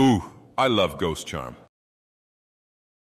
Ooh, I love Ghostcharm.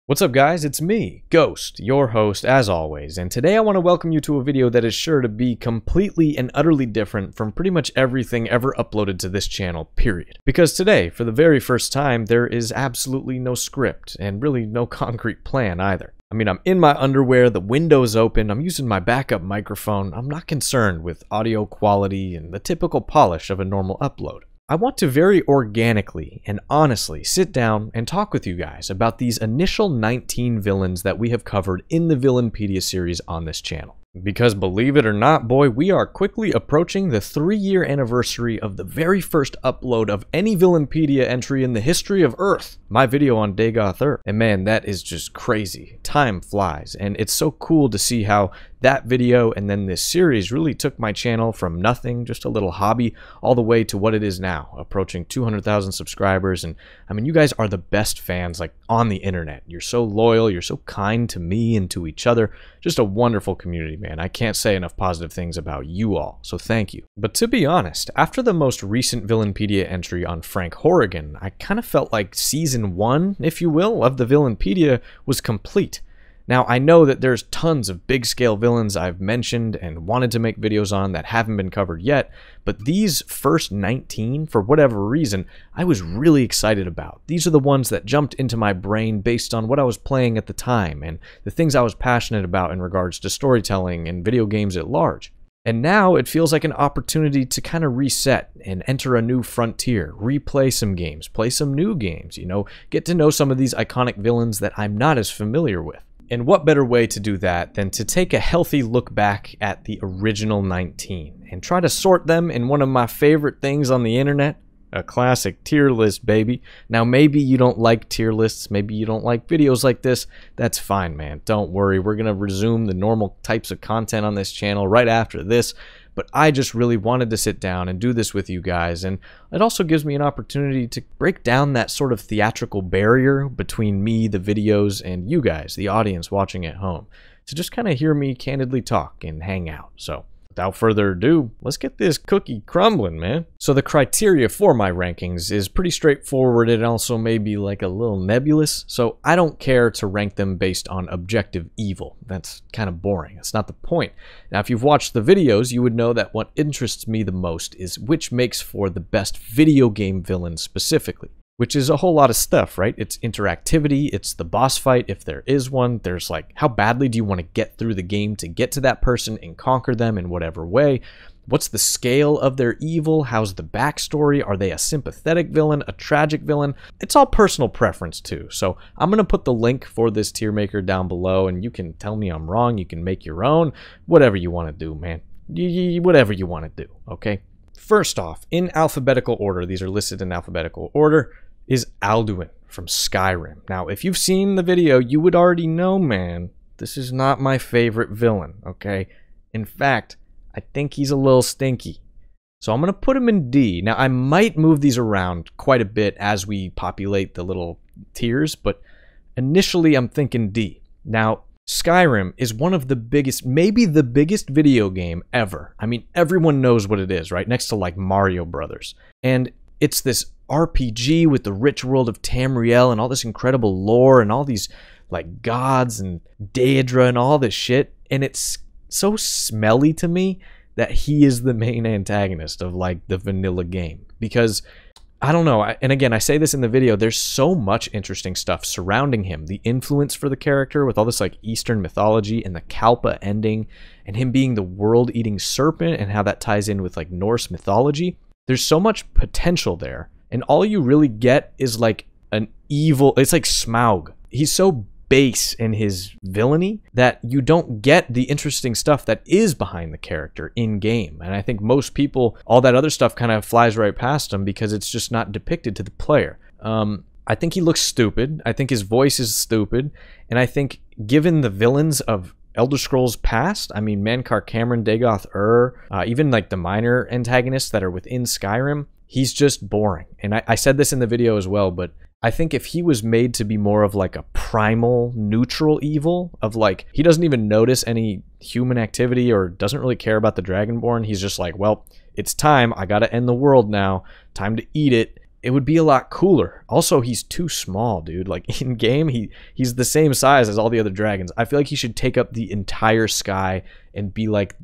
What's up guys, it's me, Ghost, your host as always, and today I want to welcome you to a video that is sure to be completely and utterly different from pretty much everything ever uploaded to this channel, period. Because today, for the very first time, there is absolutely no script, and really no concrete plan either. I mean, I'm in my underwear, the window's open, I'm using my backup microphone, I'm not concerned with audio quality and the typical polish of a normal upload. I want to very organically and honestly sit down and talk with you guys about these initial 19 villains that we have covered in the Villainpedia series on this channel. Because believe it or not, boy, we are quickly approaching the three year anniversary of the very first upload of any Villainpedia entry in the history of Earth, my video on Dagoth Ur. And man, that is just crazy. Time flies, and it's so cool to see how that video and then this series really took my channel from nothing, just a little hobby, all the way to what it is now, approaching 200,000 subscribers. And I mean, you guys are the best fans like on the internet. You're so loyal, you're so kind to me and to each other. Just a wonderful community, man. I can't say enough positive things about you all, so thank you. But to be honest, after the most recent Villainpedia entry on Frank Horrigan, I kind of felt like season one, if you will, of the Villainpedia was complete. Now, I know that there's tons of big scale villains I've mentioned and wanted to make videos on that haven't been covered yet, but these first 19, for whatever reason, I was really excited about. These are the ones that jumped into my brain based on what I was playing at the time and the things I was passionate about in regards to storytelling and video games at large. And now it feels like an opportunity to kind of reset and enter a new frontier, replay some games, play some new games, you know, get to know some of these iconic villains that I'm not as familiar with. And what better way to do that than to take a healthy look back at the original 19 and try to sort them in one of my favorite things on the internet, a classic tier list, baby. Now, maybe you don't like tier lists, maybe you don't like videos like this. That's fine, man. Don't worry. We're going to resume the normal types of content on this channel right after this but I just really wanted to sit down and do this with you guys. And it also gives me an opportunity to break down that sort of theatrical barrier between me, the videos, and you guys, the audience watching at home. To just kind of hear me candidly talk and hang out. So without further ado, let's get this cookie crumbling, man. So the criteria for my rankings is pretty straightforward and also maybe like a little nebulous. So I don't care to rank them based on objective evil. That's kind of boring. That's not the point. Now, if you've watched the videos, you would know that what interests me the most is which makes for the best video game villain specifically which is a whole lot of stuff, right? It's interactivity, it's the boss fight, if there is one. There's like, how badly do you want to get through the game to get to that person and conquer them in whatever way? What's the scale of their evil? How's the backstory? Are they a sympathetic villain, a tragic villain? It's all personal preference too. So I'm going to put the link for this tier maker down below and you can tell me I'm wrong. You can make your own, whatever you want to do, man. whatever you want to do, okay? First off, in alphabetical order, these are listed in alphabetical order is Alduin from Skyrim. Now, if you've seen the video, you would already know, man, this is not my favorite villain, okay? In fact, I think he's a little stinky. So I'm going to put him in D. Now, I might move these around quite a bit as we populate the little tiers, but initially I'm thinking D. Now, Skyrim is one of the biggest, maybe the biggest video game ever. I mean, everyone knows what it is, right? Next to like Mario Brothers. And it's this RPG with the rich world of Tamriel and all this incredible lore and all these like gods and Daedra and all this shit. And it's so smelly to me that he is the main antagonist of like the vanilla game because I don't know. And again, I say this in the video. There's so much interesting stuff surrounding him. The influence for the character with all this like Eastern mythology and the Kalpa ending and him being the world eating serpent and how that ties in with like Norse mythology. There's so much potential there and all you really get is like an evil it's like smaug. He's so base in his villainy that you don't get the interesting stuff that is behind the character in game. And i think most people all that other stuff kind of flies right past them because it's just not depicted to the player. Um, i think he looks stupid. I think his voice is stupid. And i think given the villains of Elder Scrolls past, I mean, Mankar Camoran, Dagoth Ur, uh, even like the minor antagonists that are within Skyrim, he's just boring. And I, I said this in the video as well, but I think if he was made to be more of like a primal, neutral evil, of like, he doesn't even notice any human activity or doesn't really care about the Dragonborn, he's just like, well, it's time. I gotta end the world now. Time to eat it. it would be a lot cooler. Also, he's too small, dude. Like in game, he he's the same size as all the other dragons. I feel like he should take up the entire sky and be like,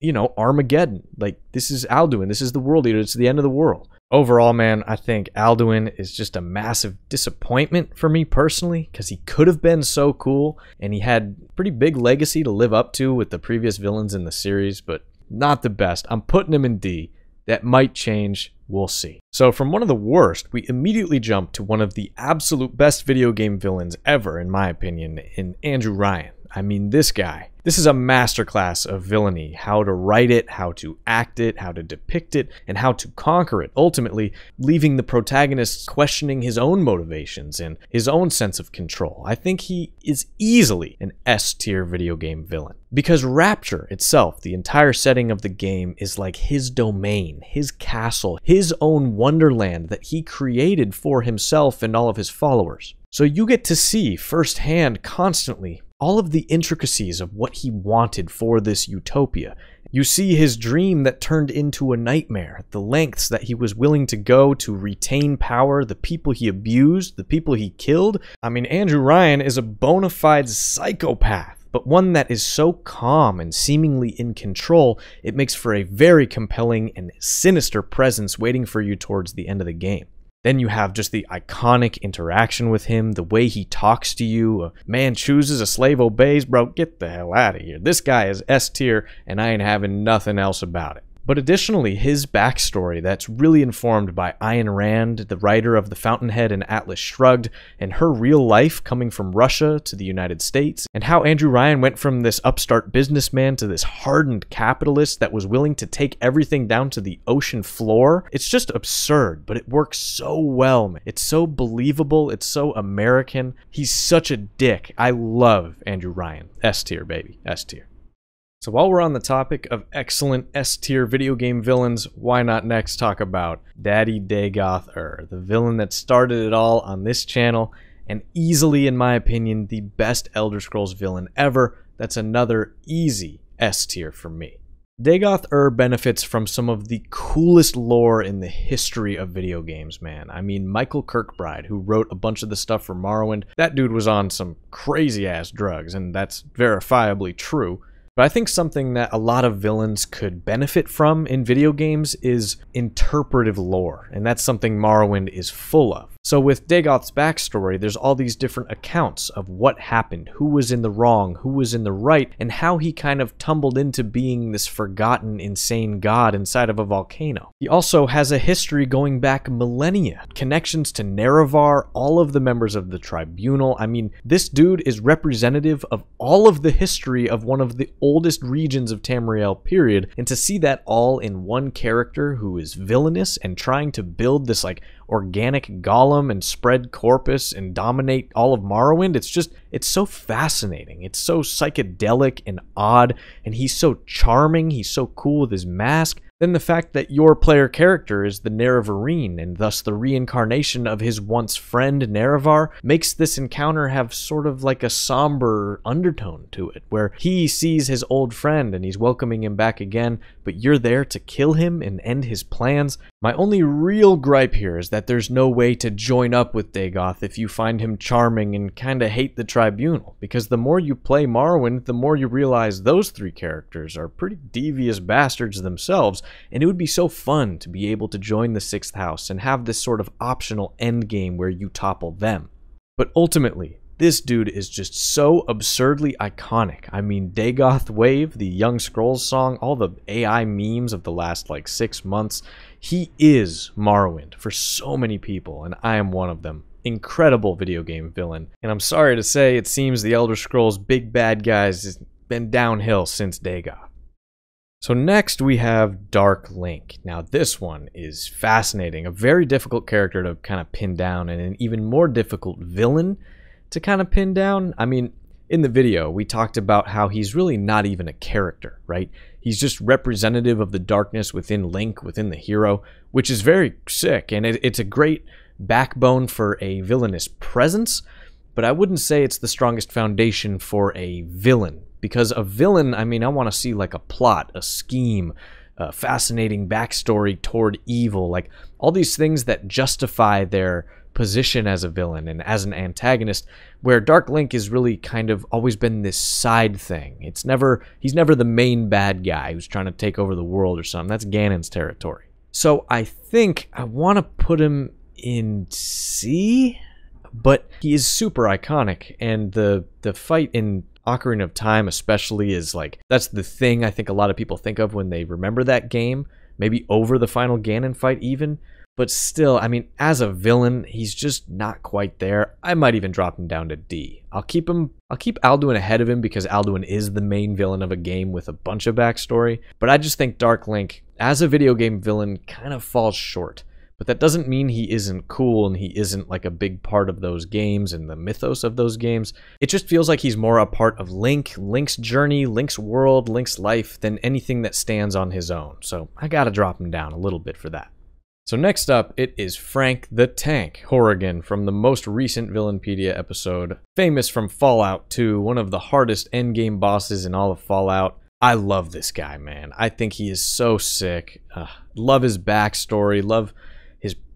you know, Armageddon. Like this is Alduin. This is the world eater. It's the end of the world. Overall, man, I think Alduin is just a massive disappointment for me personally because he could have been so cool and he had pretty big legacy to live up to with the previous villains in the series, but not the best. I'm putting him in D. That might change. We'll see. So, from one of the worst, we immediately jump to one of the absolute best video game villains ever, in my opinion, in Andrew Ryan. I mean, this guy. This is a masterclass of villainy, how to write it, how to act it, how to depict it, and how to conquer it, ultimately leaving the protagonist questioning his own motivations and his own sense of control. I think he is easily an S tier video game villain. Because Rapture itself, the entire setting of the game, is like his domain, his castle, his own wonderland that he created for himself and all of his followers. So you get to see firsthand constantly all of the intricacies of what he wanted for this utopia. You see his dream that turned into a nightmare, the lengths that he was willing to go to retain power, the people he abused, the people he killed. I mean, Andrew Ryan is a bona fide psychopath, but one that is so calm and seemingly in control, it makes for a very compelling and sinister presence waiting for you towards the end of the game. Then you have just the iconic interaction with him, the way he talks to you. A man chooses, a slave obeys. Bro, get the hell out of here. This guy is S tier, and I ain't having nothing else about it. But additionally, his backstory that's really informed by Ayn Rand, the writer of The Fountainhead and Atlas Shrugged, and her real life coming from Russia to the United States, and how Andrew Ryan went from this upstart businessman to this hardened capitalist that was willing to take everything down to the ocean floor. It's just absurd, but it works so well, man. It's so believable, it's so American. He's such a dick. I love Andrew Ryan. S tier, baby. S tier. So while we're on the topic of excellent S-tier video game villains, why not next talk about Daddy Dagoth Ur, er, the villain that started it all on this channel, and easily, in my opinion, the best Elder Scrolls villain ever. That's another easy S-tier for me. Dagoth Ur er benefits from some of the coolest lore in the history of video games, man. I mean, Michael Kirkbride, who wrote a bunch of the stuff for Morrowind, that dude was on some crazy ass drugs, and that's verifiably true. But I think something that a lot of villains could benefit from in video games is interpretive lore, and that's something Morrowind is full of. So with Dagoth's backstory, there's all these different accounts of what happened, who was in the wrong, who was in the right, and how he kind of tumbled into being this forgotten, insane god inside of a volcano. He also has a history going back millennia, connections to Nerevar, all of the members of the Tribunal. I mean, this dude is representative of all of the history of one of the oldest regions of Tamriel, period, and to see that all in one character who is villainous and trying to build this like organic golem and spread corprus and dominate all of Morrowind. It's just, it's so fascinating. It's so psychedelic and odd, and he's so charming. He's so cool with his mask. Then the fact that your player character is the Nerevarine and thus the reincarnation of his once friend Nerevar makes this encounter have sort of like a somber undertone to it, where he sees his old friend and he's welcoming him back again, but you're there to kill him and end his plans. My only real gripe here is that there's no way to join up with Dagoth if you find him charming and kinda hate the Tribunal, because the more you play Morrowind, the more you realize those three characters are pretty devious bastards themselves, and it would be so fun to be able to join the Sixth House and have this sort of optional endgame where you topple them. But ultimately, this dude is just so absurdly iconic. I mean, Dagoth Wave, the Young Scrolls song, all the AI memes of the last like six months. He is Morrowind for so many people, and I am one of them. Incredible video game villain. And I'm sorry to say, it seems the Elder Scrolls big bad guys has been downhill since Dagoth. So next we have Dark Link. Now this one is fascinating, a very difficult character to kind of pin down and an even more difficult villain to kind of pin down. I mean, in the video we talked about how he's really not even a character, right? He's just representative of the darkness within Link, within the hero, which is very sick and it, it's a great backbone for a villainous presence, but I wouldn't say it's the strongest foundation for a villain because a villain, I mean, I want to see like a plot, a scheme, a fascinating backstory toward evil, like all these things that justify their position as a villain and as an antagonist where Dark Link has really kind of always been this side thing. It's never he's never the main bad guy who's trying to take over the world or something. That's Ganon's territory. So I think I want to put him in C, but he is super iconic and the the fight in Ocarina of Time especially is like that's the thing I think a lot of people think of when they remember that game, maybe over the final Ganon fight even but still, I mean, as a villain, he's just not quite there. I might even drop him down to D. I'll keep him I'll keep Alduin ahead of him because Alduin is the main villain of a game with a bunch of backstory, but I just think Dark Link as a video game villain kind of falls short. But that doesn't mean he isn't cool and he isn't like a big part of those games and the mythos of those games. It just feels like he's more a part of Link, Link's journey, Link's world, Link's life than anything that stands on his own. So I gotta drop him down a little bit for that. So next up, it is Frank the Tank Horrigan from the most recent Villainpedia episode, famous from Fallout 2, one of the hardest endgame bosses in all of Fallout. I love this guy, man. I think he is so sick. Love his backstory, love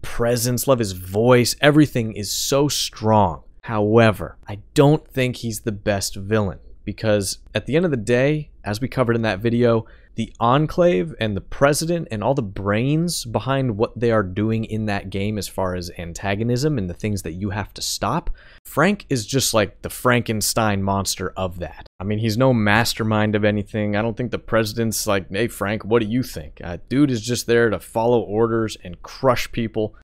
presence, love his voice. Everything is so strong. However, I don't think he's the best villain because at the end of the day, as we covered in that video, the Enclave and the President and all the brains behind what they are doing in that game as far as antagonism and the things that you have to stop, Frank is just like the Frankenstein monster of that. I mean, he's no mastermind of anything. I don't think the President's like, hey, Frank, what do you think? Uh, dude is just there to follow orders and crush people.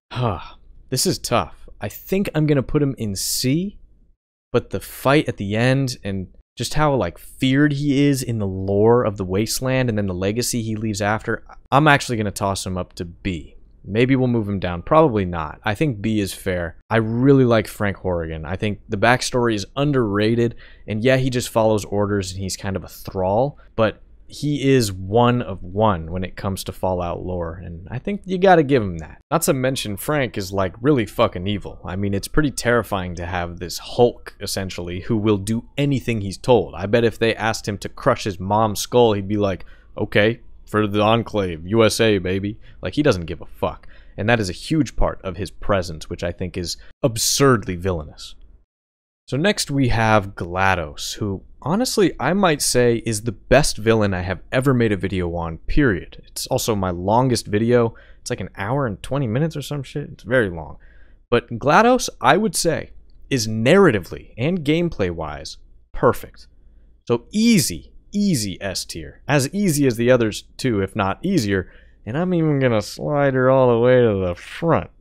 this is tough. I think I'm going to put him in C, but the fight at the end and just how like feared he is in the lore of the wasteland and then the legacy he leaves after i'm actually going to toss him up to b. Maybe we'll move him down. Probably not. I think b is fair. I really like frank horrigan. I think the backstory is underrated and yeah he just follows orders and he's kind of a thrall but he is one of one when it comes to Fallout lore, and I think you gotta give him that. Not to mention, Frank is like really fucking evil. I mean, it's pretty terrifying to have this Hulk, essentially, who will do anything he's told. I bet if they asked him to crush his mom's skull, he'd be like, okay, for the Enclave, USA, baby. Like, he doesn't give a fuck. And that is a huge part of his presence, which I think is absurdly villainous. So next we have GLaDOS, who honestly I might say is the best villain I have ever made a video on, period. It's also my longest video. It's like an hour and 20 minutes or some shit. It's very long. But GLaDOS, I would say, is narratively and gameplay wise perfect. So easy, easy S tier. As easy as the others too, if not easier. And I'm even gonna slide her all the way to the front.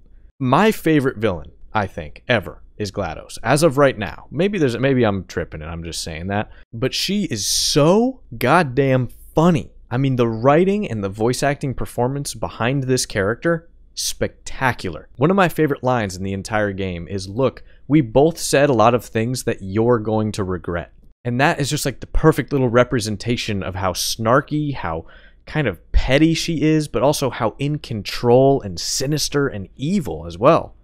My favorite villain, I think, ever is GLaDOS as of right now. Maybe there's maybe I'm tripping and I'm just saying that, but she is so goddamn funny. I mean, the writing and the voice acting performance behind this character spectacular. One of my favorite lines in the entire game is, "Look, we both said a lot of things that you're going to regret." And that is just like the perfect little representation of how snarky, how kind of petty she is, but also how in control and sinister and evil as well.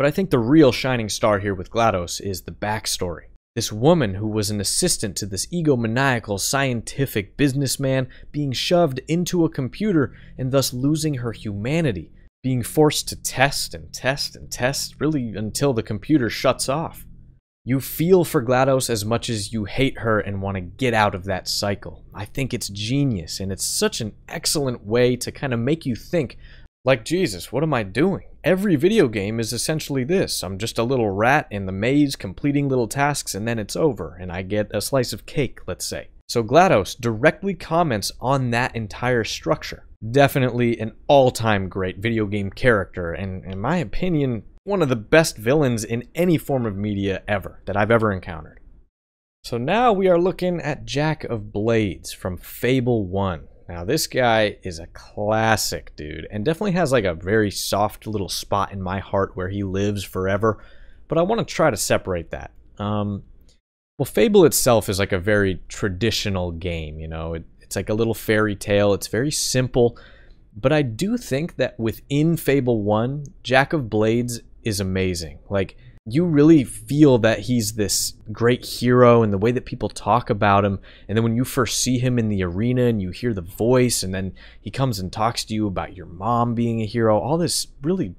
But I think the real shining star here with GLaDOS is the backstory. This woman who was an assistant to this egomaniacal scientific businessman being shoved into a computer and thus losing her humanity, being forced to test and test and test really until the computer shuts off. You feel for GLaDOS as much as you hate her and want to get out of that cycle. I think it's genius and it's such an excellent way to kind of make you think like, Jesus, what am I doing? Every video game is essentially this. I'm just a little rat in the maze completing little tasks and then it's over, and I get a slice of cake, let's say. So GLaDOS directly comments on that entire structure. Definitely an all-time great video game character, and in my opinion, one of the best villains in any form of media ever that I've ever encountered. So now we are looking at Jack of Blades from Fable 1. Now, this guy is a classic dude and definitely has like a very soft little spot in my heart where he lives forever. But I want to try to separate that. Um, well, Fable itself is like a very traditional game, you know, it, it's like a little fairy tale. It's very simple. But I do think that within Fable 1, Jack of Blades is amazing. Like, you really feel that he's this great hero and the way that people talk about him. And then when you first see him in the arena and you hear the voice, and then he comes and talks to you about your mom being a hero, all this really,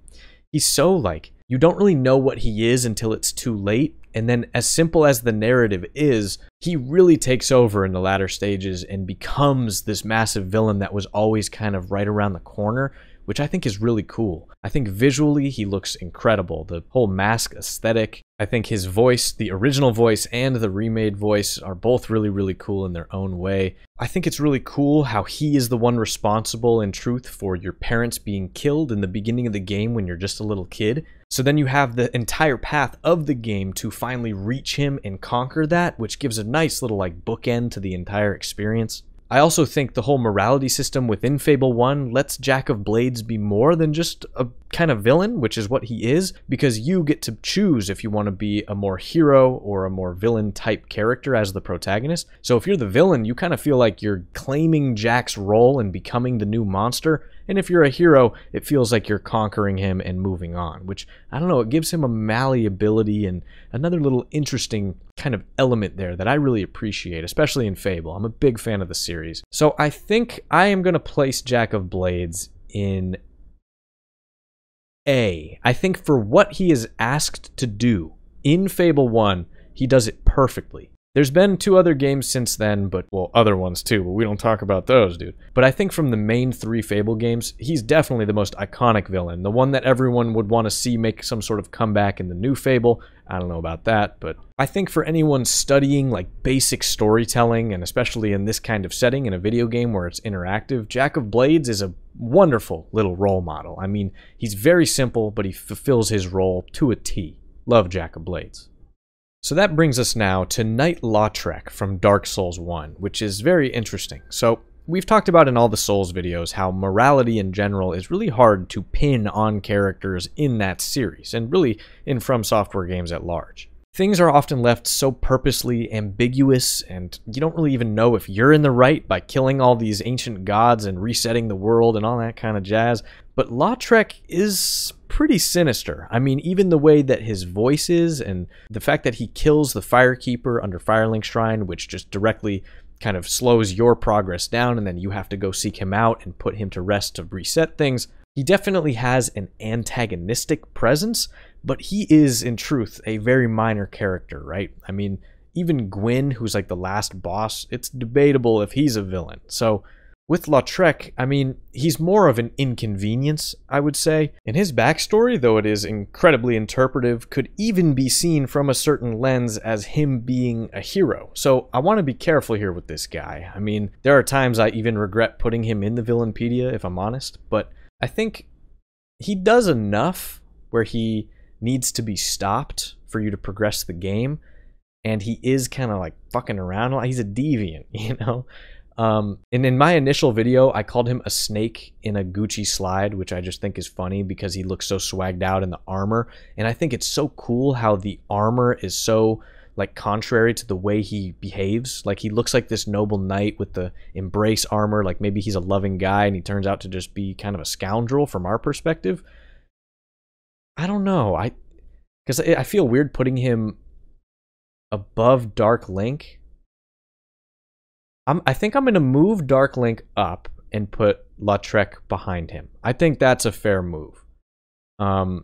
he's so like, you don't really know what he is until it's too late. And then, as simple as the narrative is, he really takes over in the latter stages and becomes this massive villain that was always kind of right around the corner which I think is really cool. I think visually he looks incredible. The whole mask aesthetic, I think his voice, the original voice and the remade voice are both really, really cool in their own way. I think it's really cool how he is the one responsible in truth for your parents being killed in the beginning of the game when you're just a little kid. So then you have the entire path of the game to finally reach him and conquer that, which gives a nice little like bookend to the entire experience. I also think the whole morality system within Fable 1 lets Jack of Blades be more than just a kind of villain, which is what he is, because you get to choose if you want to be a more hero or a more villain type character as the protagonist. So if you're the villain, you kind of feel like you're claiming Jack's role and becoming the new monster, and if you're a hero, it feels like you're conquering him and moving on, which, I don't know, it gives him a malleability and another little interesting kind of element there that I really appreciate, especially in Fable. I'm a big fan of the series. So I think I am going to place Jack of Blades in A. I think for what he is asked to do in Fable 1, he does it perfectly. There's been two other games since then, but, well, other ones too, but we don't talk about those, dude. But I think from the main three Fable games, he's definitely the most iconic villain. The one that everyone would want to see make some sort of comeback in the new Fable. I don't know about that, but I think for anyone studying like basic storytelling, and especially in this kind of setting in a video game where it's interactive, Jack of Blades is a wonderful little role model. I mean, he's very simple, but he fulfills his role to a T. Love Jack of Blades. So that brings us now to Knight Lautrec from Dark Souls 1, which is very interesting. So we've talked about in all the Souls videos how morality in general is really hard to pin on characters in that series, and really in From Software games at large. Things are often left so purposely ambiguous, and you don't really even know if you're in the right by killing all these ancient gods and resetting the world and all that kind of jazz. But Lautrec is pretty sinister. I mean, even the way that his voice is, and the fact that he kills the Firekeeper under Firelink Shrine, which just directly kind of slows your progress down, and then you have to go seek him out and put him to rest to reset things. He definitely has an antagonistic presence, but he is, in truth, a very minor character, right? I mean, even Gwyn, who's like the last boss, it's debatable if he's a villain. So, with Lautrec, I mean, he's more of an inconvenience, I would say. And his backstory, though it is incredibly interpretive, could even be seen from a certain lens as him being a hero. So I want to be careful here with this guy. I mean, there are times I even regret putting him in the Villainpedia, if I'm honest, but I think he does enough where he needs to be stopped for you to progress the game. And he is kind of like fucking around. He's a deviant, you know? Um, and in my initial video, I called him a snake in a Gucci slide, which I just think is funny because he looks so swagged out in the armor. And I think it's so cool how the armor is so like contrary to the way he behaves. Like he looks like this noble knight with the embrace armor. Like maybe he's a loving guy and he turns out to just be kind of a scoundrel from our perspective. I don't know. I because I feel weird putting him above Dark Link I'm, I think I'm going to move Dark Link up and put Lautrec behind him. I think that's a fair move. Um,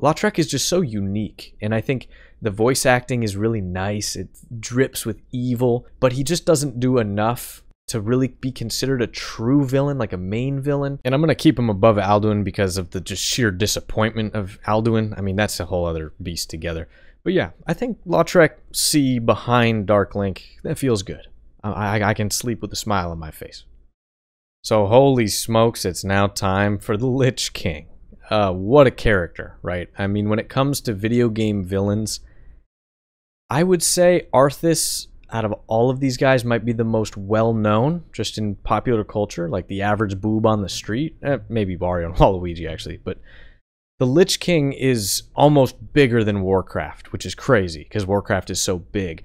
Lautrec is just so unique, and I think the voice acting is really nice. It drips with evil, but he just doesn't do enough to really be considered a true villain, like a main villain. And I'm going to keep him above Alduin because of the just sheer disappointment of Alduin. I mean, that's a whole other beast together. But yeah, I think Lautrec C behind Dark Link, that feels good. I, I can sleep with a smile on my face. So holy smokes, it's now time for the Lich King. Uh, what a character, right? I mean, when it comes to video game villains, I would say Arthas, out of all of these guys, might be the most well-known, just in popular culture, like the average boob on the street. Eh, maybe Wario and Waluigi, actually, but the Lich King is almost bigger than Warcraft, which is crazy, because Warcraft is so big.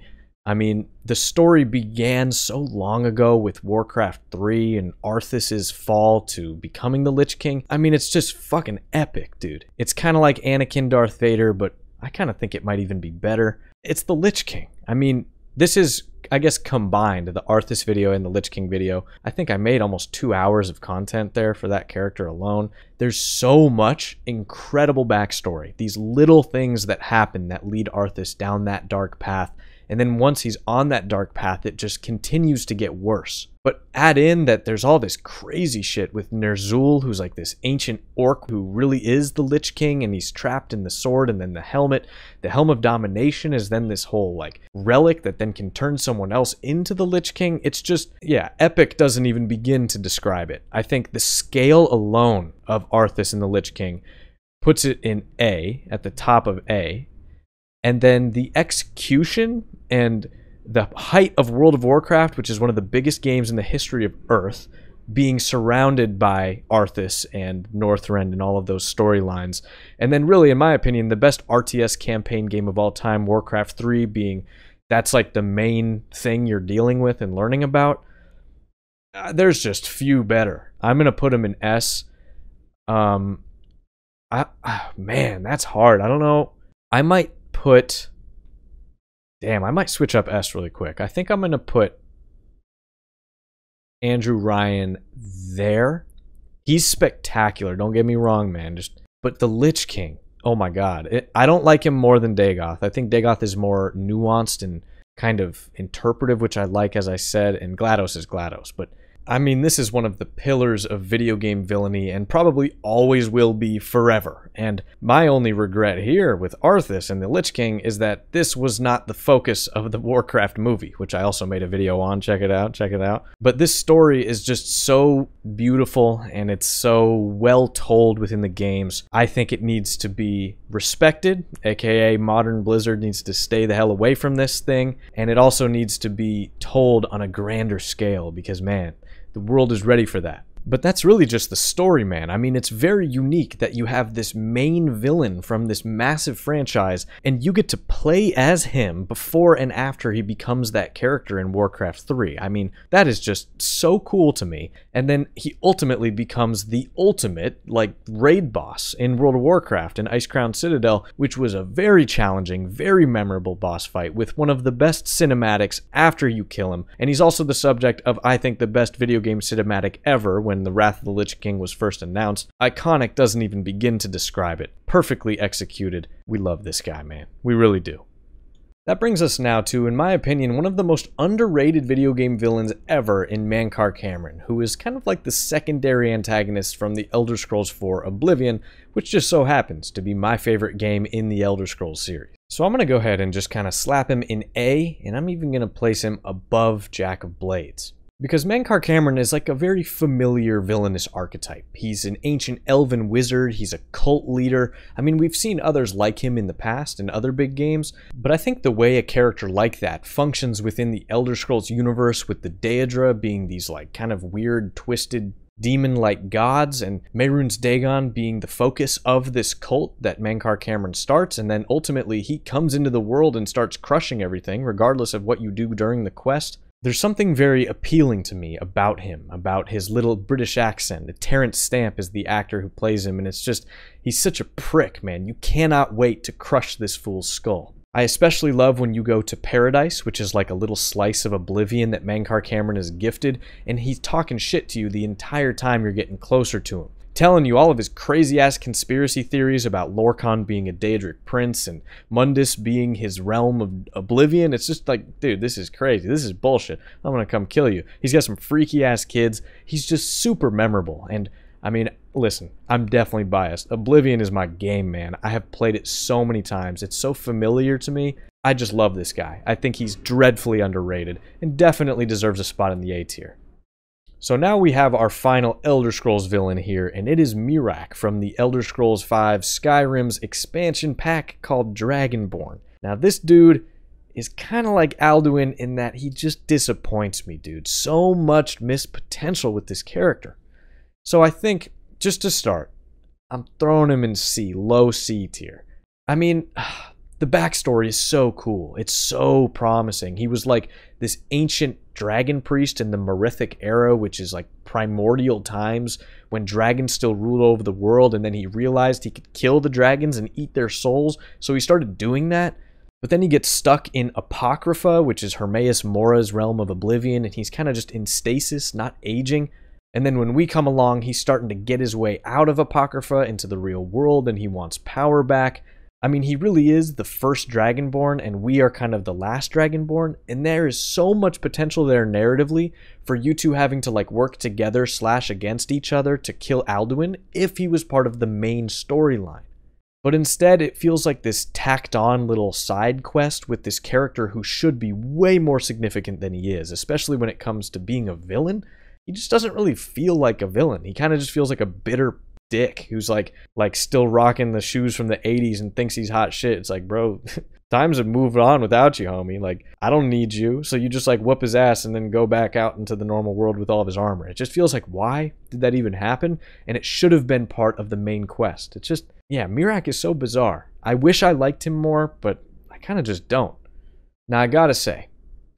I mean, the story began so long ago with Warcraft 3 and Arthas's fall to becoming the Lich King. I mean, it's just fucking epic, dude. It's kind of like Anakin Darth Vader, but I kind of think it might even be better. It's the Lich King. I mean, this is, I guess, combined the Arthas video and the Lich King video. I think I made almost two hours of content there for that character alone. There's so much incredible backstory. These little things that happen that lead Arthas down that dark path and then once he's on that dark path, it just continues to get worse. But add in that there's all this crazy shit with Ner'zhul, who's like this ancient orc who really is the Lich King, and he's trapped in the sword and then the helmet. The Helm of Domination is then this whole like relic that then can turn someone else into the Lich King. It's just, yeah, epic doesn't even begin to describe it. I think the scale alone of Arthas and the Lich King puts it in A, at the top of A, and then the execution and the height of World of Warcraft, which is one of the biggest games in the history of Earth, being surrounded by Arthas and Northrend and all of those storylines. And then, really, in my opinion, the best RTS campaign game of all time, Warcraft 3, being that's like the main thing you're dealing with and learning about. Uh, there's just few better. I'm gonna put them in S. Um, I, uh, man, that's hard. I don't know. I might put Damn, I might switch up S really quick. I think I'm going to put Andrew Ryan there. He's spectacular. Don't get me wrong, man. Just but the Lich King. Oh my god. It, I don't like him more than Dagoth. I think Dagoth is more nuanced and kind of interpretive, which I like as I said, and GLaDOS is GLaDOS, but I mean, this is one of the pillars of video game villainy and probably always will be forever. And my only regret here with Arthas and the Lich King is that this was not the focus of the Warcraft movie, which I also made a video on. Check it out, check it out. But this story is just so beautiful and it's so well told within the games. I think it needs to be respected, aka modern Blizzard needs to stay the hell away from this thing. And it also needs to be told on a grander scale because, man, the world is ready for that. But that's really just the story, man. I mean, it's very unique that you have this main villain from this massive franchise, and you get to play as him before and after he becomes that character in Warcraft 3. I mean, that is just so cool to me. And then he ultimately becomes the ultimate, like, raid boss in World of Warcraft in Icecrown Citadel, which was a very challenging, very memorable boss fight with one of the best cinematics after you kill him. And he's also the subject of, I think, the best video game cinematic ever when when The Wrath of the Lich King was first announced. Iconic doesn't even begin to describe it. Perfectly executed. We love this guy, man. We really do. That brings us now to, in my opinion, one of the most underrated video game villains ever in Mankar Camoran, who is kind of like the secondary antagonist from the Elder Scrolls 4 Oblivion, which just so happens to be my favorite game in the Elder Scrolls series. So I'm going to go ahead and just kind of slap him in A, and I'm even going to place him above Jack of Blades. Because Mankar Camoran is like a very familiar villainous archetype. He's an ancient elven wizard, he's a cult leader. I mean, we've seen others like him in the past in other big games, but I think the way a character like that functions within the Elder Scrolls universe with the Daedra being these like kind of weird, twisted demon-like gods and Mehrunes Dagon being the focus of this cult that Mankar Camoran starts and then ultimately he comes into the world and starts crushing everything regardless of what you do during the quest. There's something very appealing to me about him, about his little British accent. Terence Stamp is the actor who plays him, and it's just, he's such a prick, man. You cannot wait to crush this fool's skull. I especially love when you go to Paradise, which is like a little slice of oblivion that Mankar Camoran is gifted, and he's talking shit to you the entire time you're getting closer to him telling you all of his crazy ass conspiracy theories about Lorkhan being a Daedric prince and Mundus being his realm of oblivion. It's just like, dude, this is crazy. This is bullshit. I'm gonna come kill you. He's got some freaky ass kids. He's just super memorable. And I mean, listen, I'm definitely biased. Oblivion is my game, man. I have played it so many times. It's so familiar to me. I just love this guy. I think he's dreadfully underrated and definitely deserves a spot in the A tier. So now we have our final Elder Scrolls villain here, and it is Miraak from the Elder Scrolls V Skyrim's expansion pack called Dragonborn. Now this dude is kind of like Alduin in that he just disappoints me, dude. So much missed potential with this character. So I think, just to start, I'm throwing him in C, low C tier. I mean, the backstory is so cool. It's so promising. He was like this ancient dragon priest in the Merethic era, which is like primordial times when dragons still ruled over the world, and then he realized he could kill the dragons and eat their souls, so he started doing that. But then he gets stuck in Apocrypha, which is Hermaeus Mora's realm of oblivion, and he's kind of just in stasis, not aging. And then when we come along, he's starting to get his way out of Apocrypha into the real world, and he wants power back. I mean, he really is the first Dragonborn, and we are kind of the last Dragonborn, and there is so much potential there narratively for you two having to like work together slash against each other to kill Alduin if he was part of the main storyline. But instead, it feels like this tacked on little side quest with this character who should be way more significant than he is, especially when it comes to being a villain. He just doesn't really feel like a villain. He kind of just feels like a bitter dick who's like like still rocking the shoes from the 80s and thinks he's hot shit. It's like, bro, times have moved on without you, homie. Like, I don't need you. So you just like whoop his ass and then go back out into the normal world with all of his armor. It just feels like, why did that even happen? And it should have been part of the main quest. It's just, yeah, Miraak is so bizarre. I wish I liked him more, but I kind of just don't. Now, I gotta say,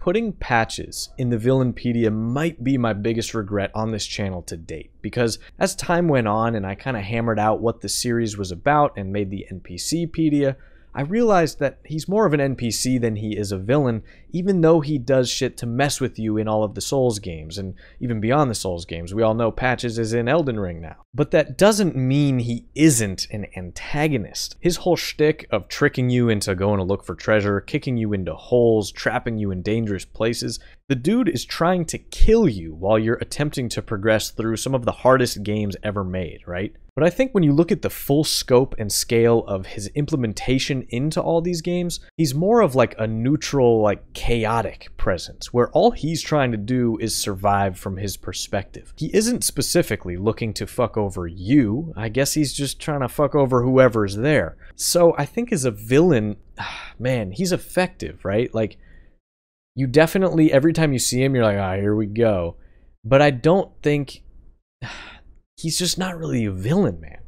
putting patches in the Villainpedia might be my biggest regret on this channel to date, because as time went on and I kind of hammered out what the series was about and made the NPCpedia, I realized that he's more of an NPC than he is a villain, even though he does shit to mess with you in all of the Souls games, and even beyond the Souls games. We all know Patches is in Elden Ring now. But that doesn't mean he isn't an antagonist. His whole shtick of tricking you into going to look for treasure, kicking you into holes, trapping you in dangerous places, the dude is trying to kill you while you're attempting to progress through some of the hardest games ever made, right? But I think when you look at the full scope and scale of his implementation into all these games, he's more of like a neutral, like chaotic presence, where all he's trying to do is survive from his perspective. He isn't specifically looking to fuck over you, I guess he's just trying to fuck over whoever's there. So I think as a villain, man, he's effective, right? Like, you definitely, every time you see him, you're like, ah, here we go. But I don't think he's just not really a villain, man.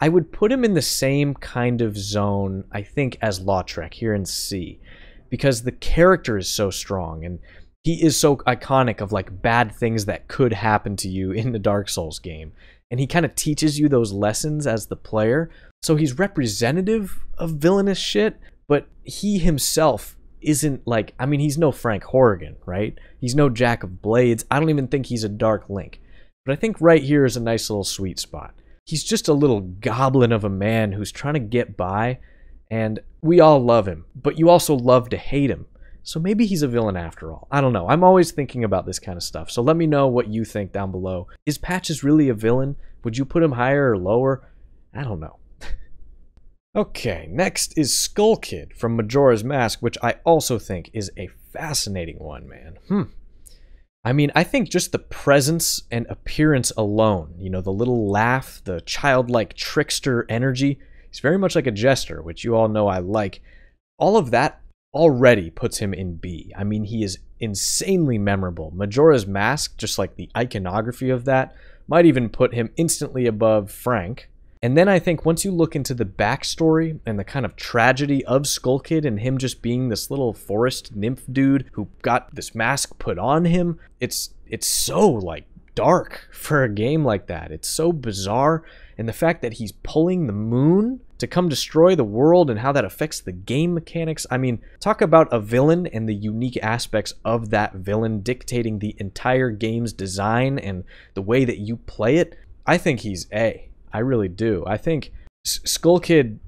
I would put him in the same kind of zone, I think, as Lautrec here in C, because the character is so strong and he is so iconic of like bad things that could happen to you in the Dark Souls game. And he kind of teaches you those lessons as the player. So he's representative of villainous shit, but he himself isn't like, I mean, he's no Frank Horrigan, right? He's no Jack of Blades. I don't even think he's a Dark Link. But I think right here is a nice little sweet spot. He's just a little goblin of a man who's trying to get by, and we all love him, but you also love to hate him. So maybe he's a villain after all. I don't know. I'm always thinking about this kind of stuff. So let me know what you think down below. Is Patches really a villain? Would you put him higher or lower? I don't know. okay, next is Skull Kid from Majora's Mask, which I also think is a fascinating one, man. Hmm. I mean, I think just the presence and appearance alone, you know, the little laugh, the childlike trickster energy, he's very much like a jester, which you all know I like. All of that already puts him in B. I mean, he is insanely memorable. Majora's Mask, just like the iconography of that, might even put him instantly above Frank, and then I think once you look into the backstory and the kind of tragedy of Skull Kid and him just being this little forest nymph dude who got this mask put on him, it's it's so like dark for a game like that. It's so bizarre. And the fact that he's pulling the moon to come destroy the world and how that affects the game mechanics. I mean, talk about a villain and the unique aspects of that villain dictating the entire game's design and the way that you play it. I think he's A. I really do. I think Skull Kid,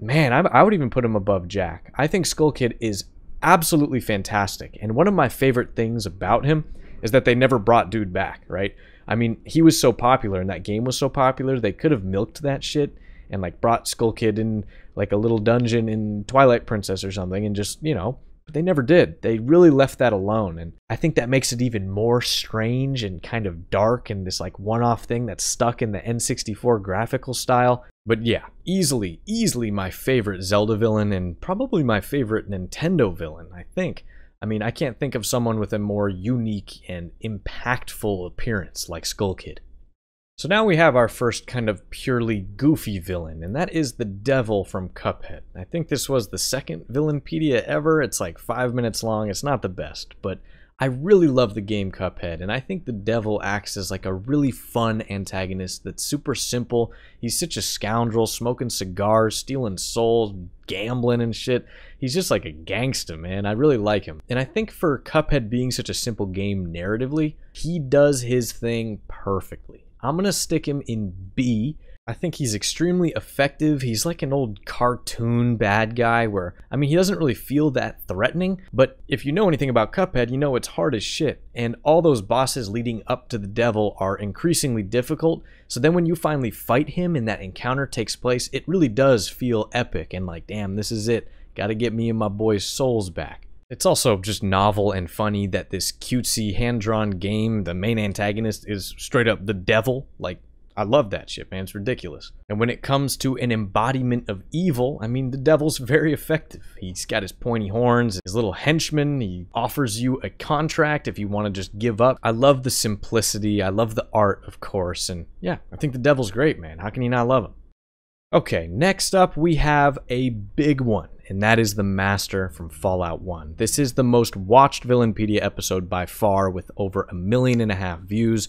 man, I, I would even put him above Jack. I think Skull Kid is absolutely fantastic. And one of my favorite things about him is that they never brought dude back, right? I mean, he was so popular and that game was so popular, they could have milked that shit and like brought Skull Kid in like a little dungeon in Twilight Princess or something and just, you know, but they never did. They really left that alone. And I think that makes it even more strange and kind of dark and this like one off thing that's stuck in the N64 graphical style. But yeah, easily, easily my favorite Zelda villain and probably my favorite Nintendo villain, I think. I mean, I can't think of someone with a more unique and impactful appearance like Skull Kid. So now we have our first kind of purely goofy villain, and that is the devil from Cuphead. I think this was the second Villainpedia ever. It's like five minutes long. It's not the best, but I really love the game Cuphead, and I think the devil acts as like a really fun antagonist that's super simple. He's such a scoundrel, smoking cigars, stealing souls, gambling and shit. He's just like a gangster, man. I really like him. And I think for Cuphead being such a simple game narratively, he does his thing perfectly. I'm going to stick him in B I think he's extremely effective. He's like an old cartoon bad guy where, I mean, he doesn't really feel that threatening, but if you know anything about Cuphead, you know it's hard as shit. And all those bosses leading up to the devil are increasingly difficult. So then when you finally fight him and that encounter takes place, it really does feel epic and like, damn, this is it. Gotta get me and my boys' souls back. It's also just novel and funny that this cutesy hand-drawn game, the main antagonist is straight up the devil. Like, I love that shit, man. It's ridiculous. And when it comes to an embodiment of evil, I mean, the devil's very effective. He's got his pointy horns, his little henchman. He offers you a contract if you want to just give up. I love the simplicity. I love the art, of course. And yeah, I think the devil's great, man. How can you not love him? Okay, next up we have a big one, and that is the Master from Fallout 1. This is the most watched Villainpedia episode by far with over a million and a half views.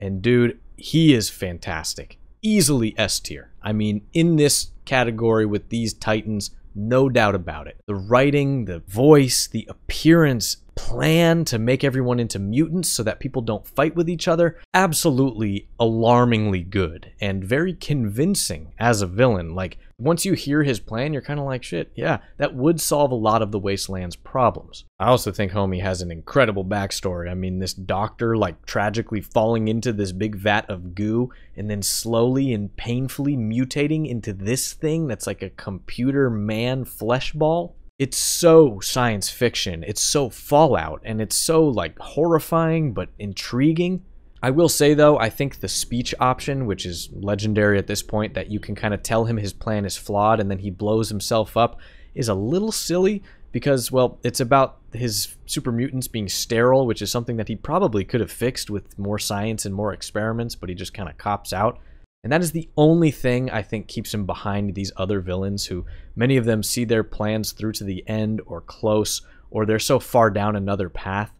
And dude, he is fantastic. Easily S tier. I mean, in this category with these Titans, no doubt about it. The writing, the voice, the appearance, plan to make everyone into mutants so that people don't fight with each other, absolutely alarmingly good and very convincing as a villain. Like, once you hear his plan, you're kind of like, shit, yeah, that would solve a lot of the Wasteland's problems. I also think Homie has an incredible backstory. I mean, this doctor, like, tragically falling into this big vat of goo and then slowly and painfully mutating into this thing that's like a computer man flesh ball it's so science fiction. It's so Fallout, and it's so like horrifying but intriguing. I will say though, I think the speech option, which is legendary at this point, that you can kind of tell him his plan is flawed and then he blows himself up, is a little silly because, well, it's about his super mutants being sterile, which is something that he probably could have fixed with more science and more experiments, but he just kind of cops out. And that is the only thing I think keeps him behind these other villains who many of them see their plans through to the end or close, or they're so far down another path.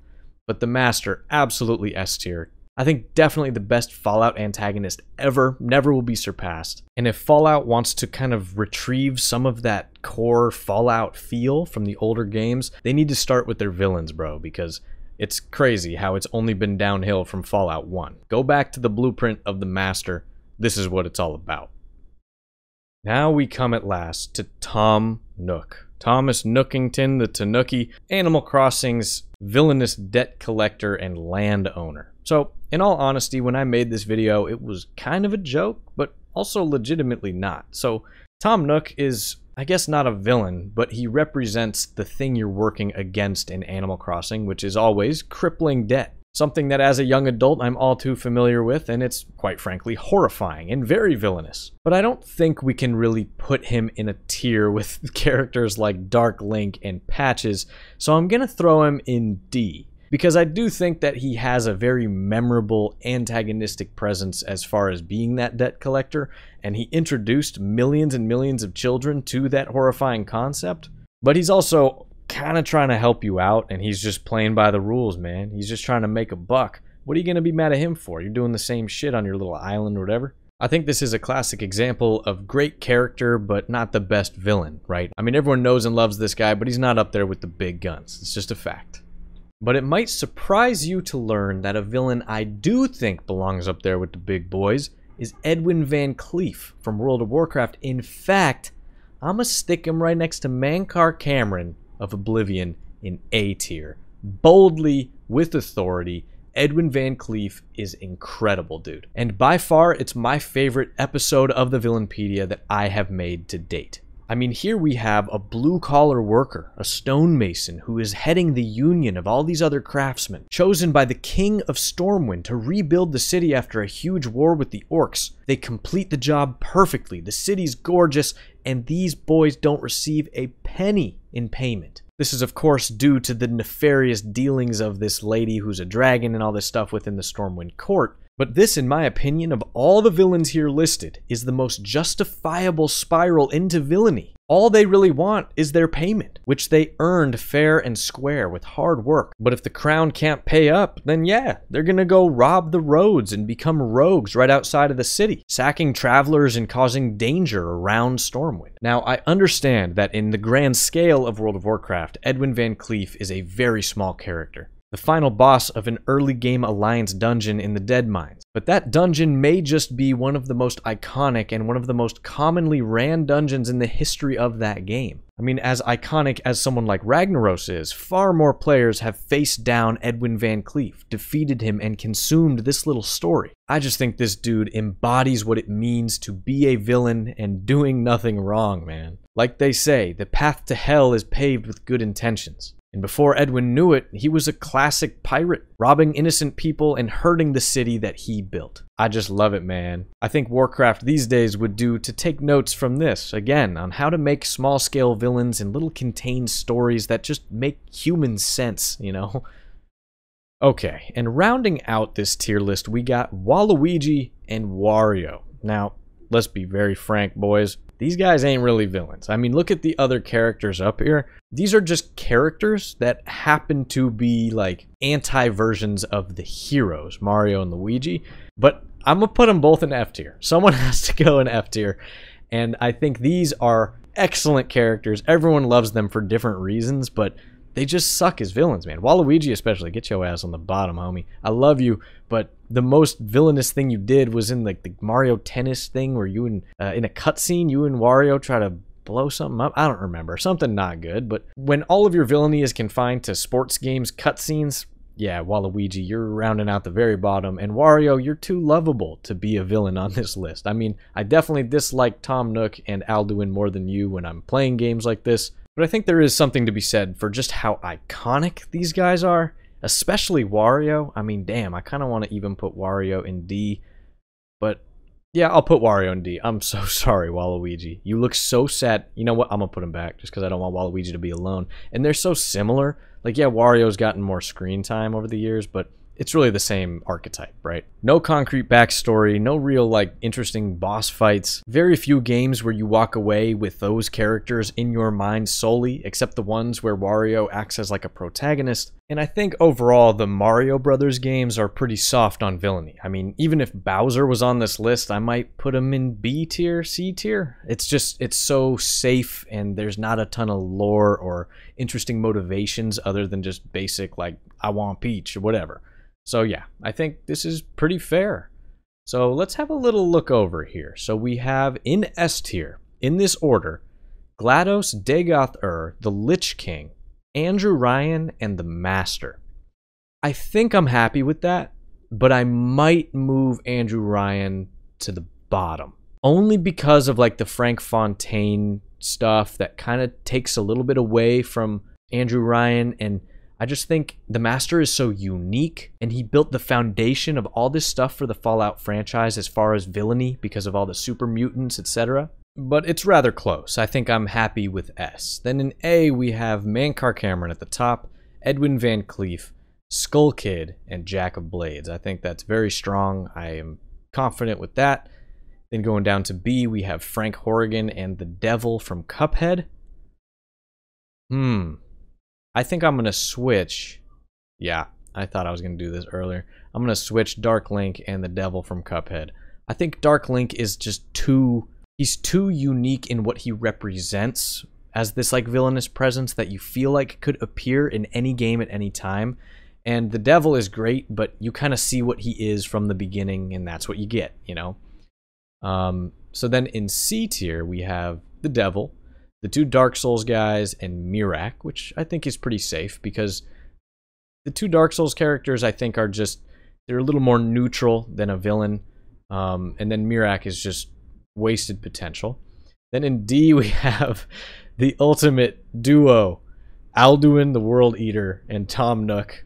But the Master, absolutely S tier. I think definitely the best Fallout antagonist ever, never will be surpassed. And if Fallout wants to kind of retrieve some of that core Fallout feel from the older games, they need to start with their villains, bro, because it's crazy how it's only been downhill from Fallout 1. Go back to the blueprint of the Master this is what it's all about. Now we come at last to Tom Nook. Thomas Nookington, the Tanuki, Animal Crossing's villainous debt collector and landowner. So, in all honesty, when I made this video, it was kind of a joke, but also legitimately not. So, Tom Nook is, I guess, not a villain, but he represents the thing you're working against in Animal Crossing, which is always crippling debt. Something that as a young adult I'm all too familiar with, and it's quite frankly horrifying and very villainous. But I don't think we can really put him in a tier with characters like Dark Link and Patches, so I'm gonna throw him in D. Because I do think that he has a very memorable antagonistic presence as far as being that debt collector, and he introduced millions and millions of children to that horrifying concept. But he's also kind of trying to help you out, and he's just playing by the rules, man. He's just trying to make a buck. What are you going to be mad at him for? You're doing the same shit on your little island or whatever. I think this is a classic example of great character, but not the best villain, right? I mean, everyone knows and loves this guy, but he's not up there with the big guns. It's just a fact. But it might surprise you to learn that a villain I do think belongs up there with the big boys is Edwin VanCleef from World of Warcraft. In fact, I'm gonna stick him right next to Mankar Camoran of Oblivion in A tier. Boldly, with authority, Edwin VanCleef is incredible, dude. And by far, it's my favorite episode of the Villainpedia that I have made to date. I mean, here we have a blue collar worker, a stonemason, who is heading the union of all these other craftsmen, chosen by the king of Stormwind to rebuild the city after a huge war with the orcs. They complete the job perfectly, the city's gorgeous, and these boys don't receive a penny in payment. This is, of course, due to the nefarious dealings of this lady who's a dragon and all this stuff within the Stormwind court, but this, in my opinion, of all the villains here listed, is the most justifiable spiral into villainy. All they really want is their payment, which they earned fair and square with hard work. But if the crown can't pay up, then yeah, they're gonna go rob the roads and become rogues right outside of the city, sacking travelers and causing danger around Stormwind. Now, I understand that in the grand scale of World of Warcraft, Edwin VanCleef is a very small character the final boss of an early game Alliance dungeon in the Deadmines. But that dungeon may just be one of the most iconic and one of the most commonly ran dungeons in the history of that game. I mean, as iconic as someone like Ragnaros is, far more players have faced down Edwin VanCleef, defeated him, and consumed this little story. I just think this dude embodies what it means to be a villain and doing nothing wrong, man. Like they say, the path to hell is paved with good intentions. And before Edwin knew it, he was a classic pirate, robbing innocent people and hurting the city that he built. I just love it, man. I think Warcraft these days would do to take notes from this, again, on how to make small scale villains and little contained stories that just make human sense, you know? Okay, and rounding out this tier list, we got Waluigi and Wario. Now, let's be very frank, boys these guys ain't really villains. I mean, look at the other characters up here. These are just characters that happen to be like anti-versions of the heroes, Mario and Luigi. But I'm going to put them both in F tier. Someone has to go in F tier. And I think these are excellent characters. Everyone loves them for different reasons, but they just suck as villains, man. Waluigi especially, get your ass on the bottom, homie. I love you, but the most villainous thing you did was in like the Mario Tennis thing where you and uh, in a cutscene, you and Wario try to blow something up. I don't remember. Something not good. But when all of your villainy is confined to sports games cutscenes, yeah, Waluigi, you're rounding out the very bottom. And Wario, you're too lovable to be a villain on this list. I mean, I definitely dislike Tom Nook and Alduin more than you when I'm playing games like this. But I think there is something to be said for just how iconic these guys are, especially Wario. I mean, damn, I kind of want to even put Wario in D, but yeah, I'll put Wario in D. I'm so sorry, Waluigi. You look so sad. You know what? I'm gonna put him back just because I don't want Waluigi to be alone. And they're so similar. Like, yeah, Wario's gotten more screen time over the years, but it's really the same archetype, right? No concrete backstory, no real like interesting boss fights, very few games where you walk away with those characters in your mind solely, except the ones where Wario acts as like a protagonist. And I think overall the Mario Brothers games are pretty soft on villainy. I mean, even if Bowser was on this list, I might put him in B tier, C tier. It's just it's so safe and there's not a ton of lore or interesting motivations other than just basic like I want Peach or whatever. So yeah, I think this is pretty fair. So let's have a little look over here. So we have in S tier, in this order, GLaDOS, Dagoth Ur, the Lich King, Andrew Ryan, and the Master. I think I'm happy with that, but I might move Andrew Ryan to the bottom. Only because of like the Frank Fontaine stuff that kind of takes a little bit away from Andrew Ryan and I just think the Master is so unique and he built the foundation of all this stuff for the Fallout franchise as far as villainy because of all the super mutants, etc. But it's rather close. I think I'm happy with S. Then in A, we have Mankar Camoran at the top, Edwin VanCleef, Skull Kid, and Jack of Blades. I think that's very strong. I am confident with that. Then going down to B, we have Frank Horrigan and the Devil from Cuphead. Hmm, I think I'm going to switch. Yeah, I thought I was going to do this earlier. I'm going to switch Dark Link and the Devil from Cuphead. I think Dark Link is just too... He's too unique in what he represents as this like villainous presence that you feel like could appear in any game at any time. And the devil is great, but you kind of see what he is from the beginning, and that's what you get, you know? Um, so then in C tier, we have the devil, the two Dark Souls guys, and Miraak, which I think is pretty safe because the two Dark Souls characters I think are just they're a little more neutral than a villain, um, and then Miraak is just wasted potential. Then in D we have the ultimate duo, Alduin the World Eater and Tom Nook.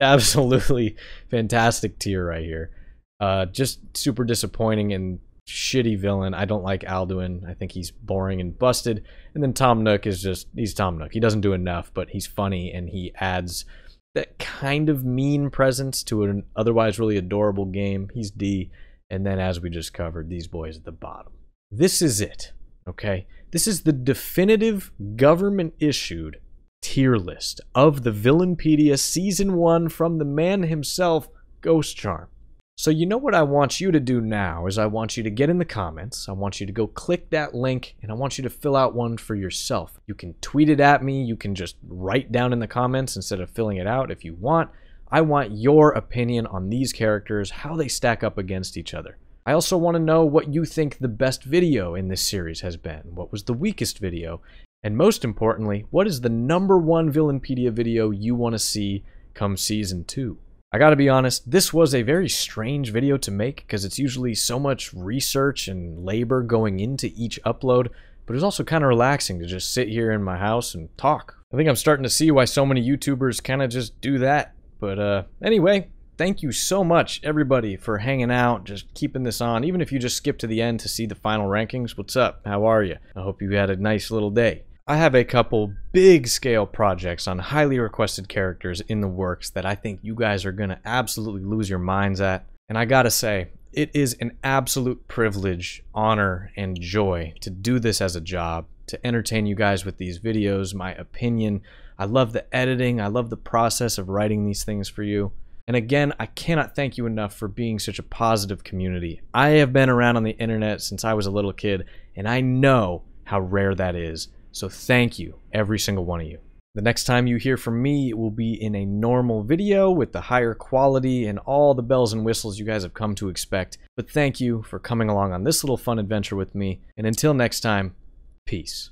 Absolutely fantastic tier right here. Uh, just super disappointing and shitty villain. I don't like Alduin. I think he's boring and busted. And then Tom Nook is just he's Tom Nook. He doesn't do enough, but he's funny and he adds that kind of mean presence to an otherwise really adorable game. He's D. And then as we just covered, these boys at the bottom. This is it. Okay? This is the definitive government issued tier list of the Villainpedia Season 1 from the man himself, Ghostcharm. So you know what I want you to do now is I want you to get in the comments. I want you to go click that link and I want you to fill out one for yourself. You can tweet it at me, you can just write down in the comments instead of filling it out if you want. I want your opinion on these characters, how they stack up against each other. I also want to know what you think the best video in this series has been, what was the weakest video, and most importantly, what is the number one Villainpedia video you want to see come season 2? I gotta be honest, this was a very strange video to make because it's usually so much research and labor going into each upload, but it was also kind of relaxing to just sit here in my house and talk. I think I'm starting to see why so many YouTubers kind of just do that. But uh, anyway, thank you so much, everybody, for hanging out, just keeping this on. Even if you just skip to the end to see the final rankings, what's up? How are you? I hope you had a nice little day. I have a couple big scale projects on highly requested characters in the works that I think you guys are going to absolutely lose your minds at. And I gotta say, it is an absolute privilege, honor, and joy to do this as a job, to entertain you guys with these videos, my opinion. I love the editing, I love the process of writing these things for you. And again, I cannot thank you enough for being such a positive community. I have been around on the internet since I was a little kid, and I know how rare that is. So thank you, every single one of you. The next time you hear from me, it will be in a normal video with the higher quality and all the bells and whistles you guys have come to expect. But thank you for coming along on this little fun adventure with me. And until next time, peace.